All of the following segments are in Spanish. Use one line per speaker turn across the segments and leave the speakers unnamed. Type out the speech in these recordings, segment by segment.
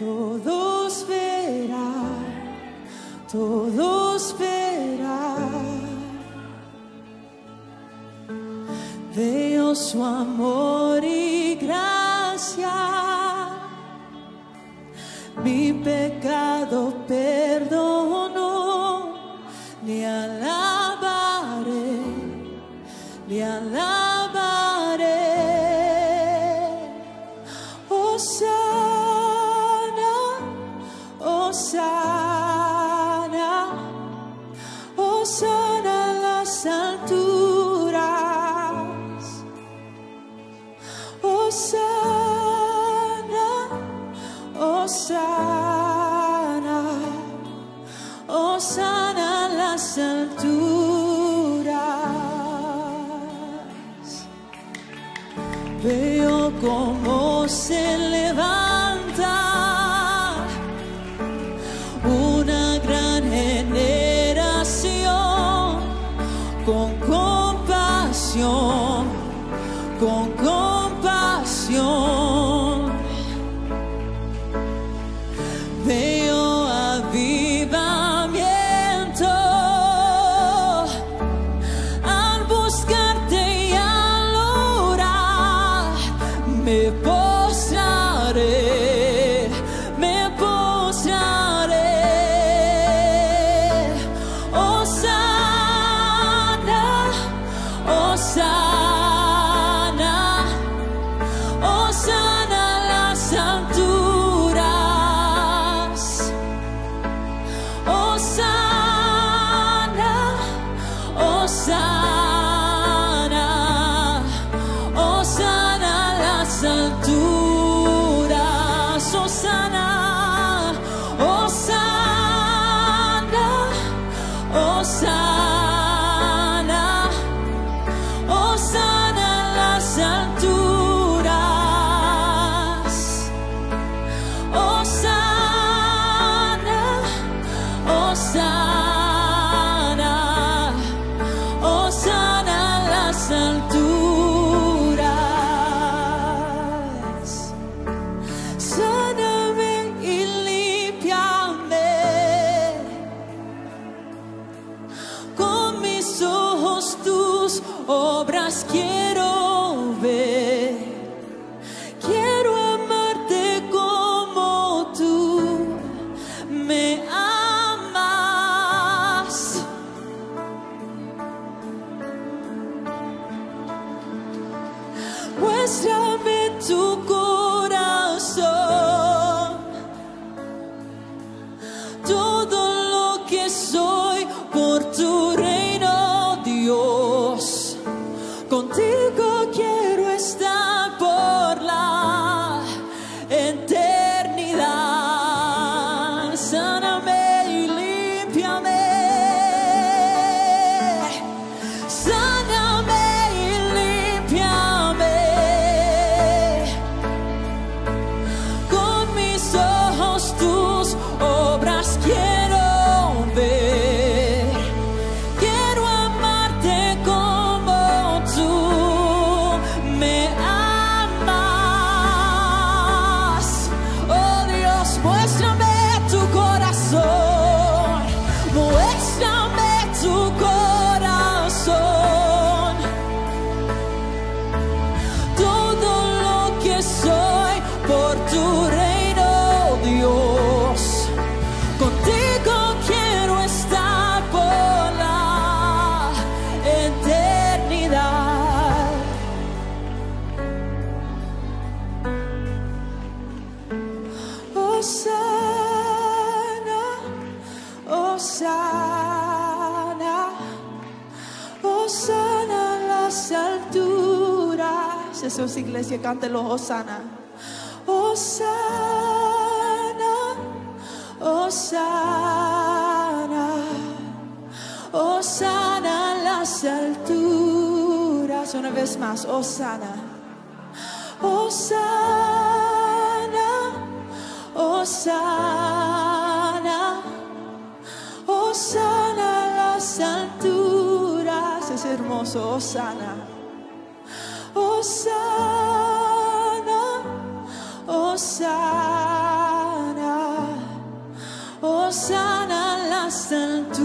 todos verán, todos verán. Veo su amor y gracia, mi pecado. veo cómo se levanta. Osana, Osana las alturas. Eso es iglesia, cántelo, Osana. Osana, Osana, Osana las alturas. Una vez más, Osana. Osana, Osana. hermoso, oh Osana. Osana, oh Osana, oh Osana la santo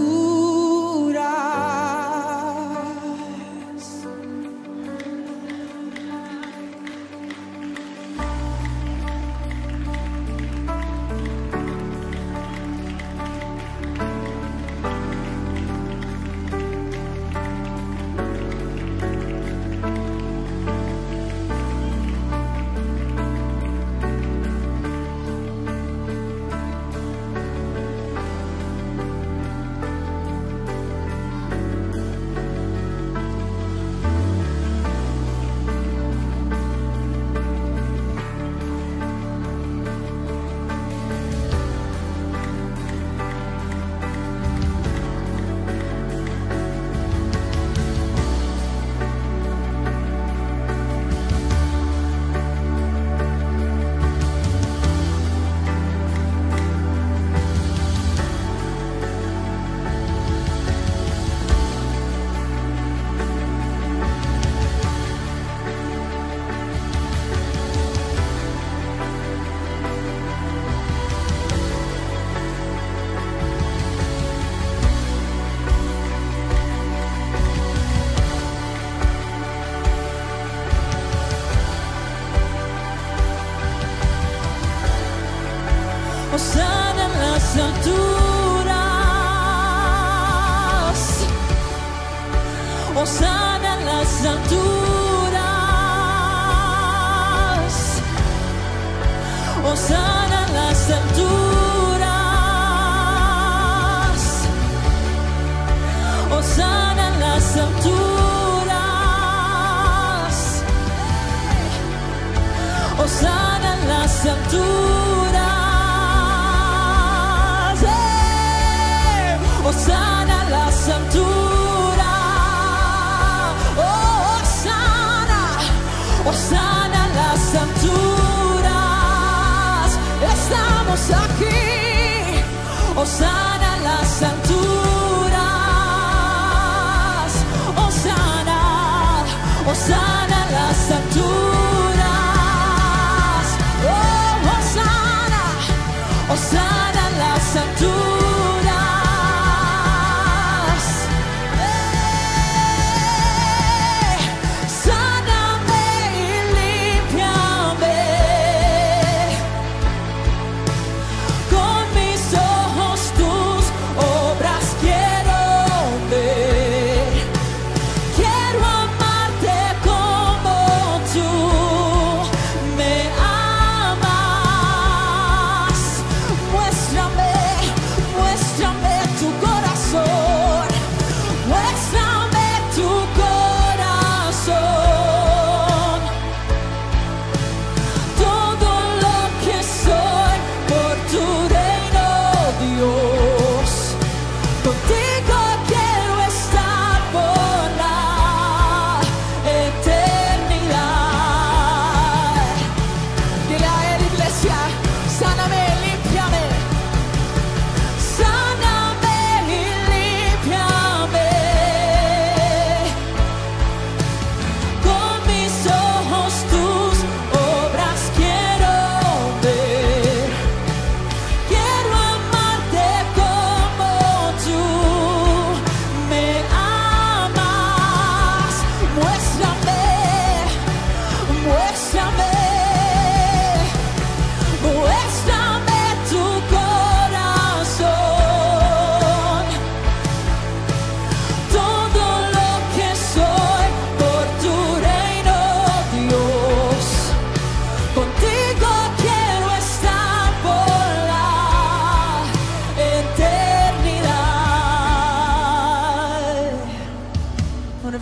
Osana en las alturas. Osana en las alturas. Osana Estamos aquí. Osana en las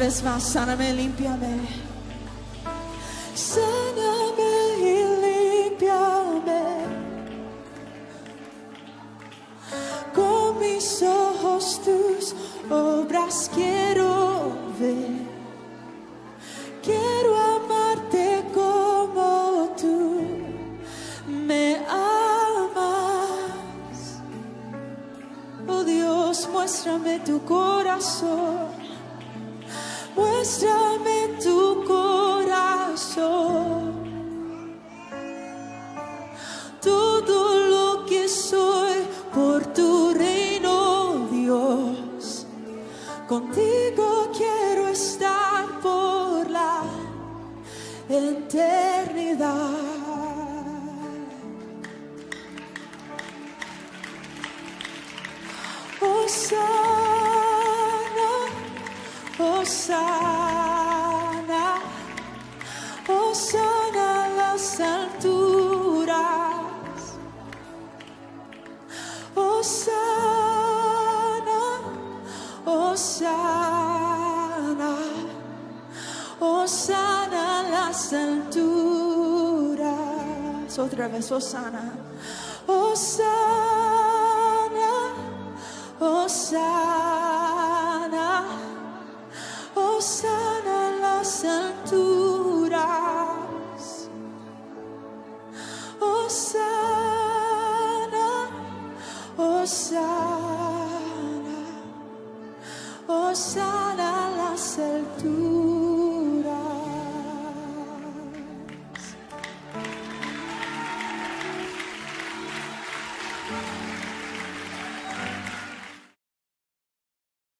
vez más, sáname, límpiame. Sáname y límpiame. Con mis ojos tus obras quiero ver. Quiero amarte como tú me amas. Oh Dios, muéstrame tu corazón. Muéstrame tu corazón. Todo lo que soy por tu reino, Dios. Contigo quiero estar por la eternidad. Osana, Osana, Osana las alturas. Otra vez, Osana, Osana, Osana, Osana las alturas. Osana, Osana.